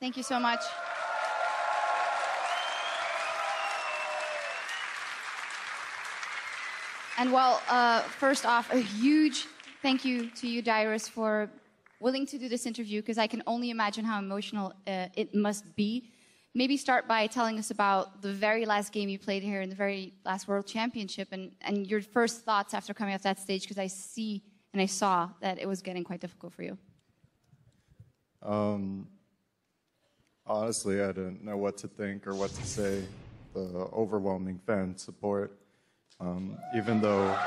Thank you so much. And well, uh, first off, a huge thank you to you, Dyrus, for willing to do this interview because I can only imagine how emotional uh, it must be. Maybe start by telling us about the very last game you played here in the very last World Championship and, and your first thoughts after coming off that stage because I see and I saw that it was getting quite difficult for you. Um, honestly, I didn't know what to think or what to say. The overwhelming fan support, um, even though.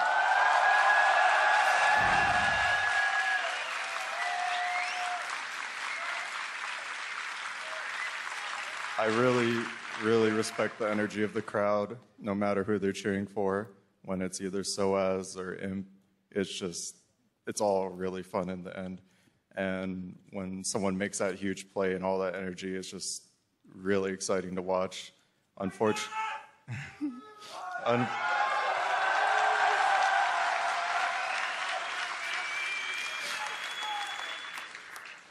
I really, really respect the energy of the crowd, no matter who they're cheering for. When it's either SOAS or IMP, it's just, it's all really fun in the end. And when someone makes that huge play and all that energy, it's just really exciting to watch. Unfortunately, Un-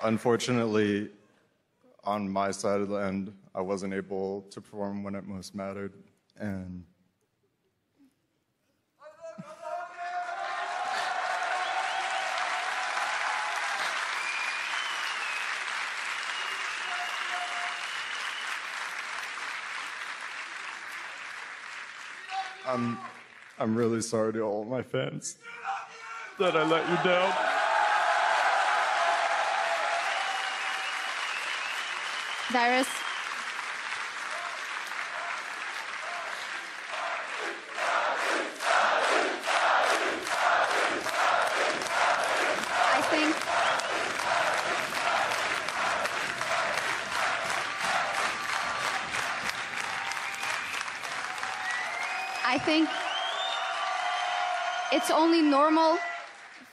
unfortunately, on my side of the end, I wasn't able to perform when it most mattered. And I'm, I'm really sorry to all my fans that I let you down. Dyrus. I think it's only normal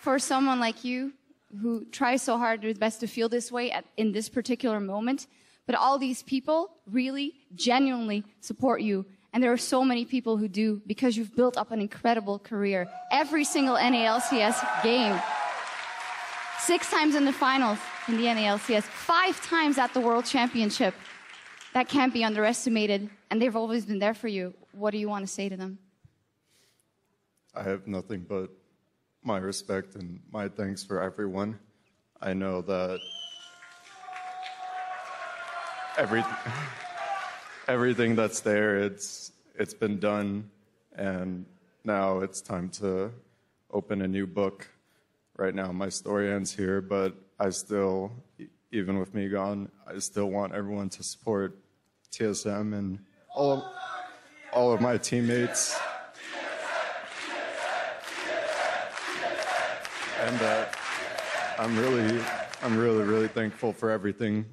for someone like you who tries so hard to do best to feel this way at, in this particular moment. But all these people really genuinely support you. And there are so many people who do because you've built up an incredible career. Every single NALCS game. Six times in the finals in the NALCS. Five times at the World Championship. That can't be underestimated. And they've always been there for you. What do you want to say to them? I have nothing but my respect and my thanks for everyone. I know that every, everything that's there, it's, it's been done, and now it's time to open a new book. Right now, my story ends here, but I still, even with me gone, I still want everyone to support TSM and all, all of my teammates. and uh, I'm really, I'm really, really thankful for everything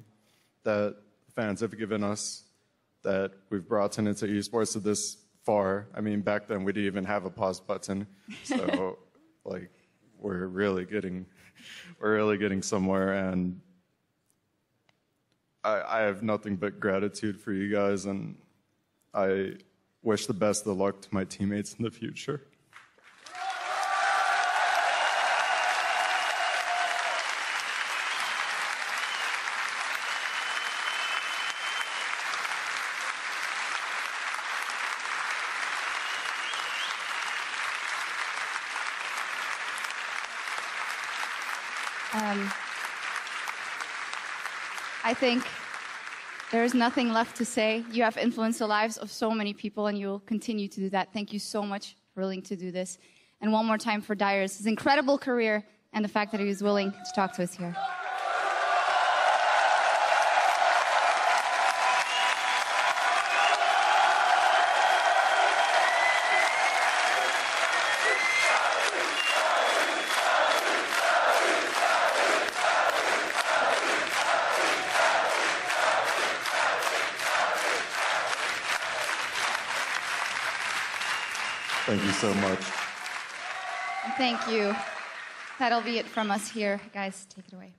that fans have given us, that we've brought into esports to this far. I mean, back then we didn't even have a pause button, so like we're really getting, we're really getting somewhere, and I, I have nothing but gratitude for you guys, and I wish the best of luck to my teammates in the future. Um, I think there is nothing left to say. You have influenced the lives of so many people, and you'll continue to do that. Thank you so much for willing to do this. And one more time for Dyrus, incredible career, and the fact that he was willing to talk to us here. Thank you so much. Thank you. That'll be it from us here. Guys, take it away.